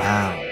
Wow.